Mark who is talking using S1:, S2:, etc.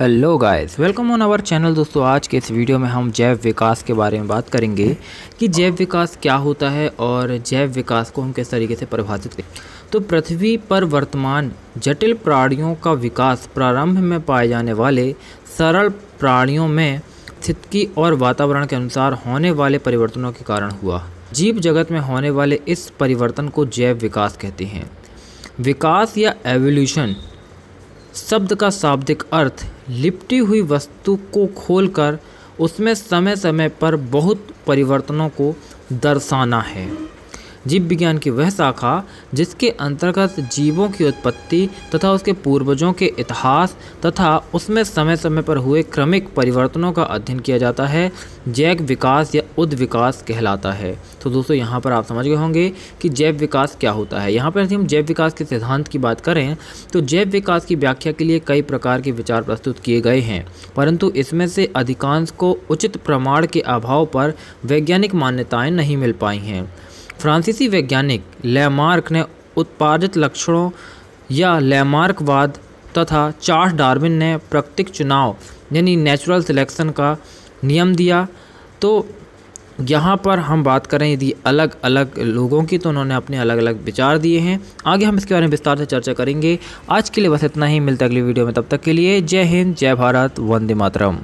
S1: Hello guys welcome on our channel दोस्तों. आज के इस वीडियो में हम जैव विकास के बारे में बात करेंगे कि जैव विकास क्या होता है और जैव विकास को हम किस तरीके से परिभाषित करें। तो पृथ्वी पर वर्तमान जटिल प्राणियों का विकास प्रारंभ में पाए जाने वाले सरल प्राणियों में स्थिति और वातावरण के अनुसार होने वाले परिवर्तनों के कारण हुआ। जीव जगत में होने वाले इस परिवर्तन को जैव विकास कहते हैं। विकास या एवोल्यूशन शब्द का शाब्दिक अर्थ लिपटी हुई वस्तु को खोलकर उसमें समय समय पर बहुत परिवर्तनों को दर्शाना है। जीव विज्ञान की वह शाखा जिसके अंतर्गत जीवों की उत्पत्ति तथा उसके पूर्वजों के इतिहास तथा उसमें समय समय पर हुए क्रमिक परिवर्तनों का अध्ययन किया जाता है, जैव विकास या उद विकास कहलाता है। तो दोस्तों, यहाँ पर आप समझ गए होंगे कि जैव विकास क्या होता है। यहाँ पर यदि हम जैव विकास के सिद्धांत की बात करें तो जैव विकास की व्याख्या के लिए कई प्रकार के विचार प्रस्तुत किए गए हैं। परंतु इसमें से अधिकांश को उचित प्रमाण के अभाव पर वैज्ञानिक मान्यताएँ नहीं मिल पाई हैं। फ्रांसीसी वैज्ञानिक लैमार्क ने उत्पादित लक्षणों या लैमार्कवाद तथा चार्ल्स डार्विन ने प्रकृतिक चुनाव, यानी नेचुरल सिलेक्शन का नियम दिया। तो यहाँ पर हम बात करें यदि अलग अलग लोगों की तो उन्होंने अपने अलग अलग विचार दिए हैं। आगे हम इसके बारे में विस्तार से चर्चा करेंगे। आज के लिए बस इतना ही। मिलता है अगली वीडियो में। तब तक के लिए जय हिंद, जय भारत, वंदे मातरम।